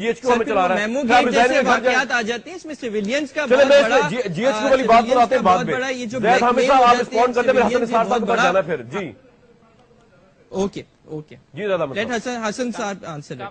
GHQ हमें चला रहा है। आ जाते हैं इसमें सिविलियंस का चले बहुत मैं बड़ा जीएचक्यू वाली बात civilians हैं बाद में। जो आप रिस्पॉन्ड करते हैं हसन साहब बड़ा- जाना फिर। जी। Okay okay. जी दादा हसन हसन साहब आंसर